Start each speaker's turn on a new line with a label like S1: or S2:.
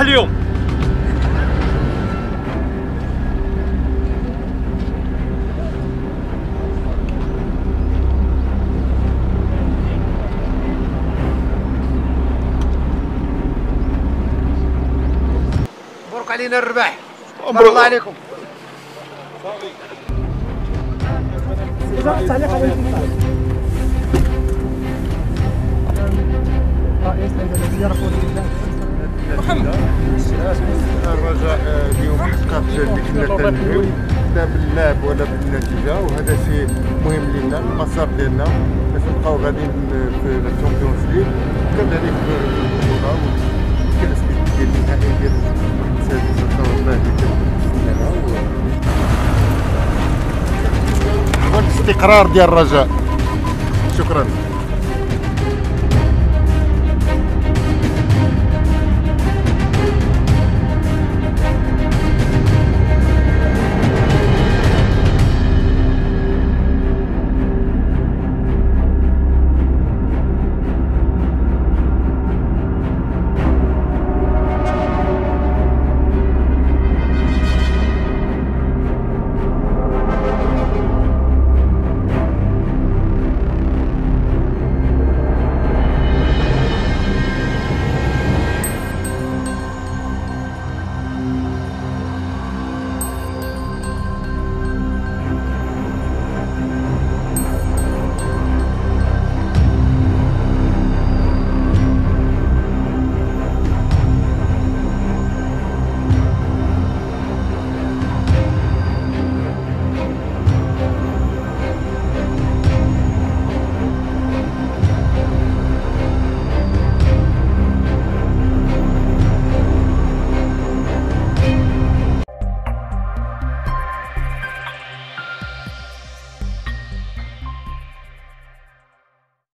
S1: اليوم.
S2: مبروك علينا الرباح. بارك الله عليكم.
S3: الرجاء اليوم حقق اللي كنا كنبغيو لا باللعب ولا بالنتيجه وهذا شيء مهم لنا المسار ديالنا باش نبقاو غاديين في ال Champions League كذلك في البطوله كنسبه ديال النهائي ديال السادس الدور الباهي والاستقرار ديال الرجاء. شكرا.